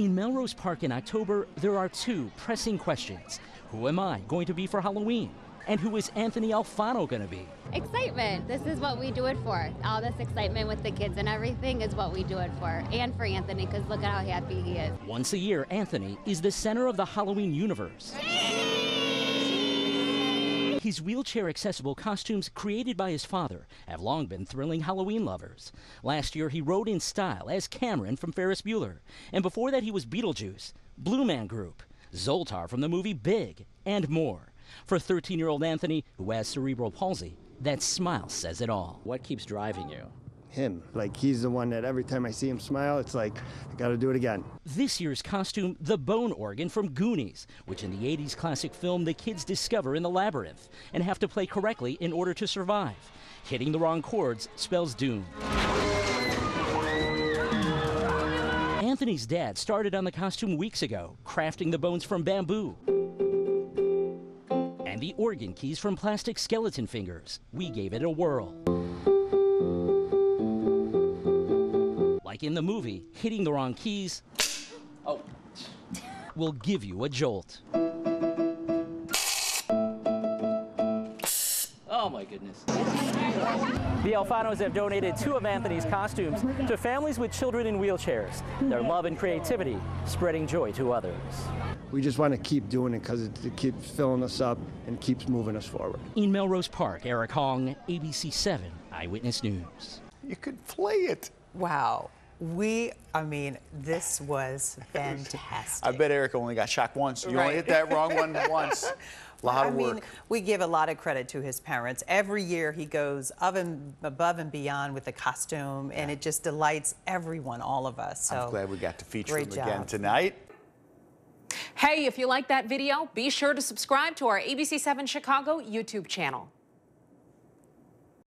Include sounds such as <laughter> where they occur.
In Melrose Park in October, there are two pressing questions. Who am I going to be for Halloween? And who is Anthony Alfano going to be? Excitement. This is what we do it for. All this excitement with the kids and everything is what we do it for. And for Anthony, because look at how happy he is. Once a year, Anthony is the center of the Halloween universe. His wheelchair accessible costumes, created by his father, have long been thrilling Halloween lovers. Last year, he rode in style as Cameron from Ferris Bueller. And before that, he was Beetlejuice, Blue Man Group, Zoltar from the movie Big, and more. For 13 year old Anthony, who has cerebral palsy, that smile says it all. What keeps driving you? Him. Like he's the one that every time I see him smile, it's like I got to do it again. This year's costume, the bone organ from Goonies, which in the 80s classic film the kids discover in the labyrinth and have to play correctly in order to survive. Hitting the wrong chords spells doom. Anthony's dad started on the costume weeks ago, crafting the bones from bamboo and the organ keys from plastic skeleton fingers. We gave it a whirl. Like in the movie, hitting the wrong keys oh. will give you a jolt. Oh my goodness. The Alfanos have donated two of Anthony's costumes to families with children in wheelchairs. Their love and creativity spreading joy to others. We just want to keep doing it because it, it keeps filling us up and keeps moving us forward. In Melrose Park, Eric Horng, ABC 7 Eyewitness News. You could play it. Wow. We, I mean, this was fantastic. I bet Eric only got shocked once. You Right. only hit that wrong one <laughs> once. A lot I of mean, work. we give a lot of credit to his parents. Every year he goes of and above and beyond with the costume, and it just delights everyone, all of us. So I'm glad we got to feature great him again tonight. Hey, if you like that video, be sure to subscribe to our ABC7 Chicago YouTube channel.